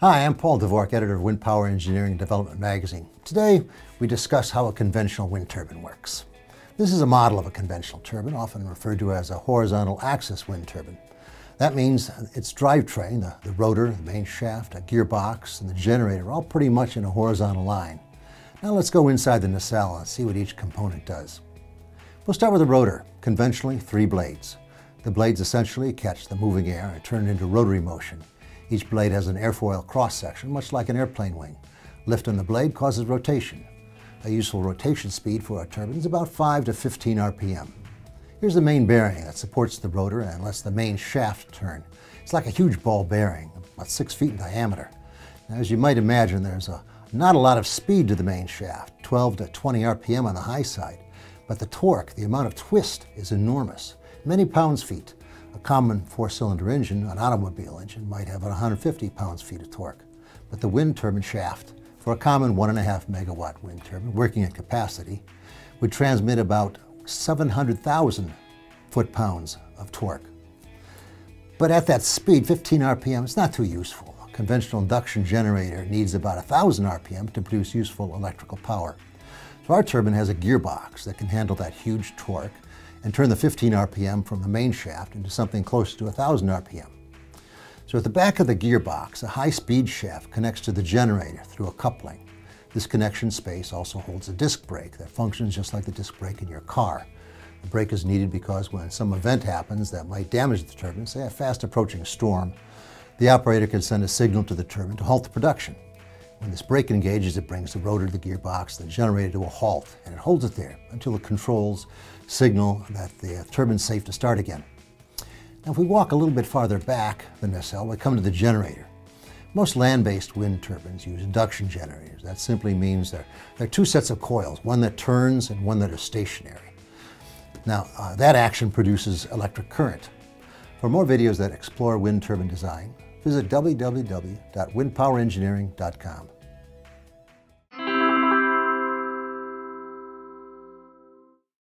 Hi, I'm Paul Dvorak, editor of Wind Power Engineering and Development magazine. Today, we discuss how a conventional wind turbine works. This is a model of a conventional turbine, often referred to as a horizontal axis wind turbine. That means its drivetrain, the, the rotor, the main shaft, a gearbox, and the generator are all pretty much in a horizontal line. Now let's go inside the nacelle and see what each component does. We'll start with the rotor, conventionally three blades. The blades essentially catch the moving air and turn it into rotary motion. Each blade has an airfoil cross-section, much like an airplane wing. Lift on the blade causes rotation. A useful rotation speed for a turbine is about 5 to 15 RPM. Here's the main bearing that supports the rotor and lets the main shaft turn. It's like a huge ball bearing, about 6 feet in diameter. Now, as you might imagine, there's a, not a lot of speed to the main shaft, 12 to 20 RPM on the high side, but the torque, the amount of twist, is enormous, many pounds-feet. A common four-cylinder engine, an automobile engine, might have 150 pounds-feet of torque. But the wind turbine shaft, for a common one and a half megawatt wind turbine working at capacity, would transmit about 700,000 foot-pounds of torque. But at that speed, 15 RPM, it's not too useful. A conventional induction generator needs about 1,000 RPM to produce useful electrical power. So our turbine has a gearbox that can handle that huge torque and turn the 15 RPM from the main shaft into something close to 1,000 RPM. So at the back of the gearbox, a high-speed shaft connects to the generator through a coupling. This connection space also holds a disc brake that functions just like the disc brake in your car. The brake is needed because when some event happens that might damage the turbine, say a fast approaching storm, the operator can send a signal to the turbine to halt the production. When this brake engages, it brings the rotor, to the gearbox, the generator to a halt, and it holds it there until the controls signal that the turbine's safe to start again. Now, if we walk a little bit farther back than the nacelle, we come to the generator. Most land-based wind turbines use induction generators. That simply means there, there are two sets of coils, one that turns and one that is stationary. Now, uh, that action produces electric current. For more videos that explore wind turbine design, visit www.windpowerengineering.com.